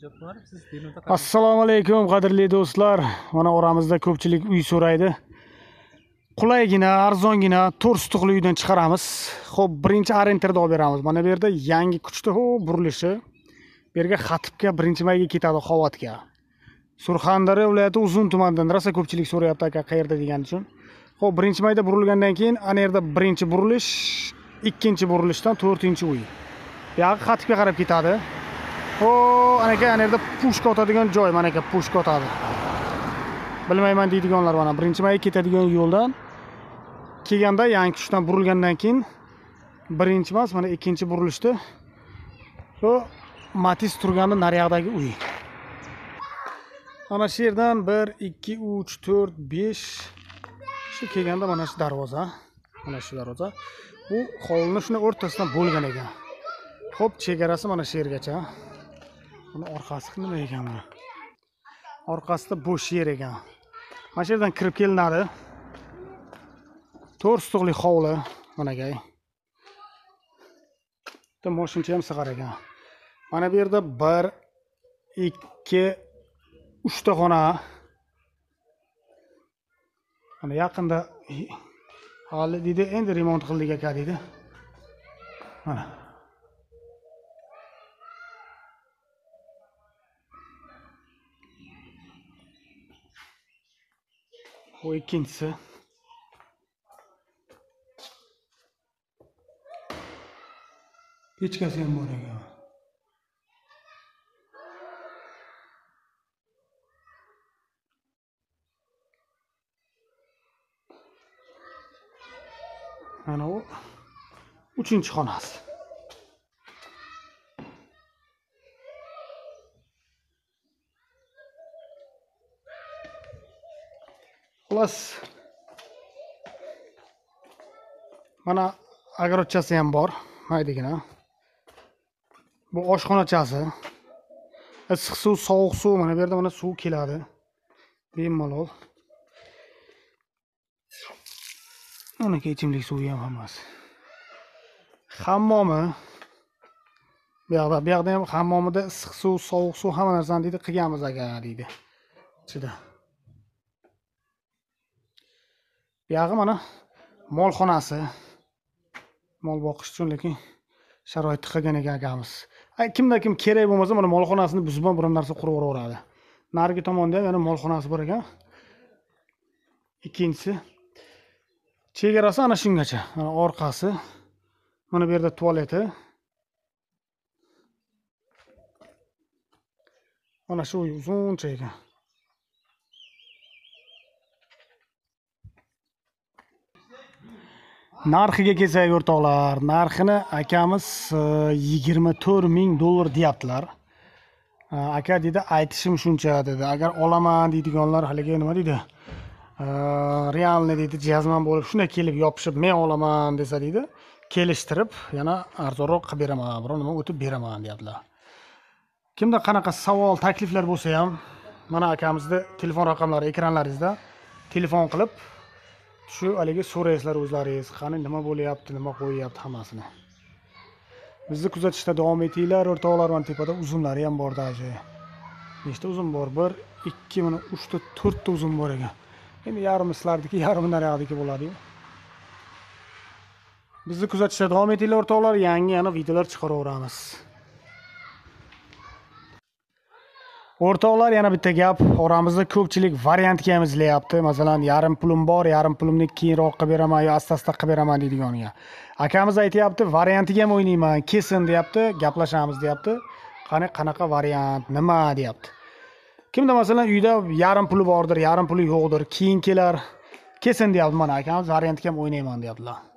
Assalomu alaykum qadrli do'stlar. Mana oramizda ko'pchilik uy so'raydi. Qulaygina arzongina to'rt stuqli uydan chiqaramiz. Ho'p birinchi orientirda olib beramiz. Mana bu yerda yangi kuchni ho burilishi. Bu yerga xatibga birinchi mayga ketadi xovatga surxondaryo viloyati uzun tumanidan rosa ko'pchilik so'rayapti aka qayerda degani uchun. Ho'p birinchi mayda burilgandan keyin ana yerda birinchi burilish ikkinchi burilishdan to'rtinchi uy. Buyog'i xatibga qarab ketadi. O ana aka ana yerda pushka otadigan joy mana aka pushka otadi. Bilmayman deydiganlar mana. Birinchi mayga ketadigan yo'ldan kelganda yangi kuchdan burilgandan keyin birinchi emas mana ikkinchi burilishda shu matiz turgani naryoqdagi uy. Mana shu yerdan bir ikki uch to'rt besh. Shu kelganda mana shu darvoza mana shu darvoza. Bu hovlini shuni o'rtasidan bo'lgan ekan. Ho'p chegarasi mana shu yergacha. Buni orqasi nima ekan buni orqasida bo'sh yer ekan. Mana shu yerdan kirib kelinadi. To'rt stuqli hovli managay bitta moshincha ham sig'ar ekan. Mana bu yerda bir ikki uchta xona. Mana yaqinda hali deydi endi remont qildik aka deydi. Mana. Bu ikkinchisi pechkasi ham bor ekan mana u uchinchi xonasi xullas mana огородchasi ham bor maydagina bu oshxonachasi issiq suv sovuq suv mana bu yerda mana suv keladi. Bemalol uniki ichimlik suvi ham hammasi. Hammomi? Bu yoqda bu yoqda ham hammomida issiq suv sovuq suv hamma narsani deydi qilganmiz aka deydi. Ichida. Buyog'i mana molxonasi. Mol boqish uchun lekin sharoitni qilgan ekan akamiz. Kimda kim kerak bo'lmasa mana molxonasini buzib ham biron narsa qurib yuboraveradi. Narigi tomonda ham yana molxonasi bor ekan. Ikkinchisi chegarasi ana shungacha. Mana orqasi mana bu yerda tualeti mana shu uzuncha ekan. Narxiga kelsak o'rtoqlar narxini akamiz e, yigirma to'rt ming dollar deyaptilar. E, aka deydi aytishim shuncha dedi. Agar olaman deydiganlar haligi nima deydi e, realni realniy deydi jazman bo'lib shunday kelib yopishib men olaman desa deydi kelishtirib yana arzonroq qilib beraman biror nima o'tib beraman deyaptilar. Kimda qanaqa savol takliflar bo'lsa ham mana akamizni telefon raqamlari ekranlaringizda telefon qilib shu haligi so'raysizlar o'zlaringiz qani nima bo'lyapti nima qo'yyapti hammasini. Bizni kuzatishda davom etinglar o'rtoqlar mana tepada uzumlari ham bor даже nechta uzum bor? Bir ikki mana uchta to'rtta uzum bor ekan. Endi yarmi sizlarniki yarmi naryoqniki bo'ladiyu. Bizni kuzatishda davom etinglar o'rtoqlar. Yangi yana videolar chiqaraveramiz. O'rtoqlar yana bitta gap. Oramizda ko'pchilik variantga ham izlayapti masalan yarim pulim bor yarim pulimni keyinroq qilib beraman yo asta asta qilib beraman deydiganiga akamiz aytyapti variantiga ham o'ynayman. Kelsin deyapti gaplashamiz deyapti. Qani qanaqa variant nima deyapti. Kimda masalan uyda yarim puli bordir yarim puli yo'qdir keyin kelar. Kelsin deyapti mana akamiz variantga ham o'ynayman deyaptilar.